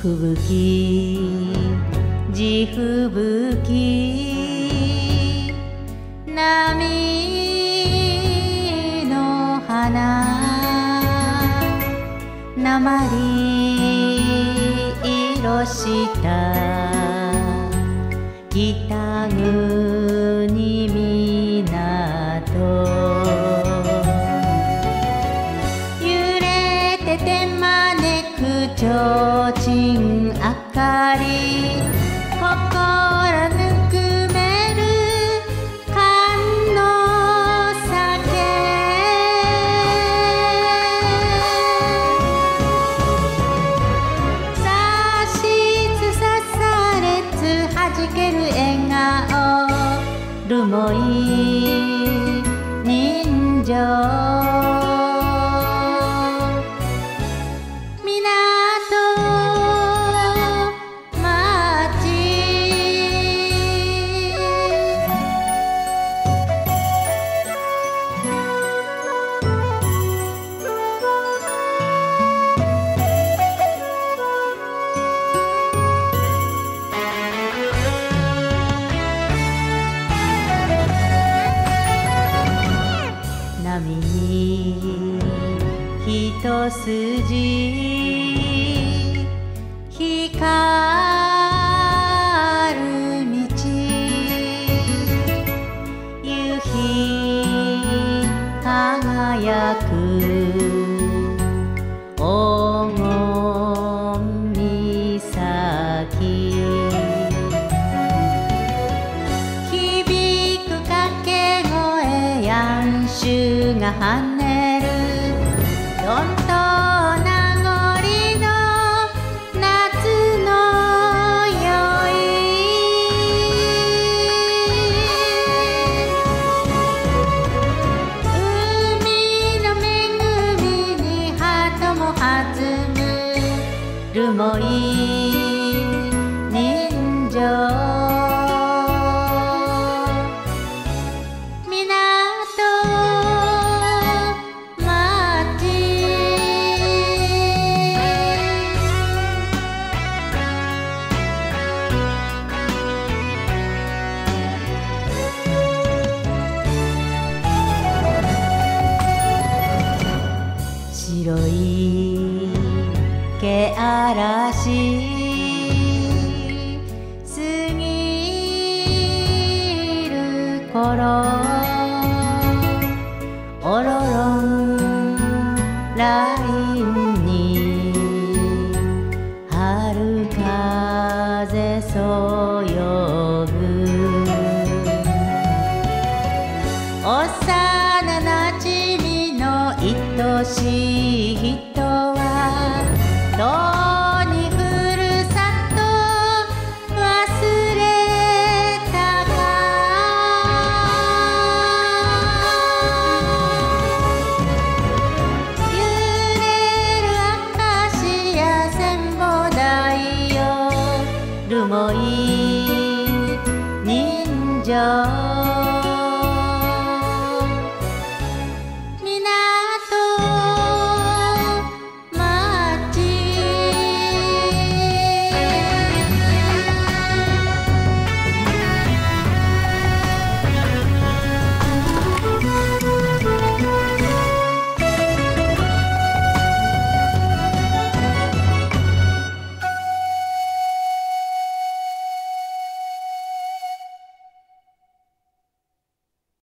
吹雪地吹雪波の花鉛色した北国。思い一筋光 Sederhana いけあらしすぎるころおろろんラインにはるかぜそよぐ。おっさん愛しい人はどうにふるさと忘れたか揺れるアカシア千本台よるもい人情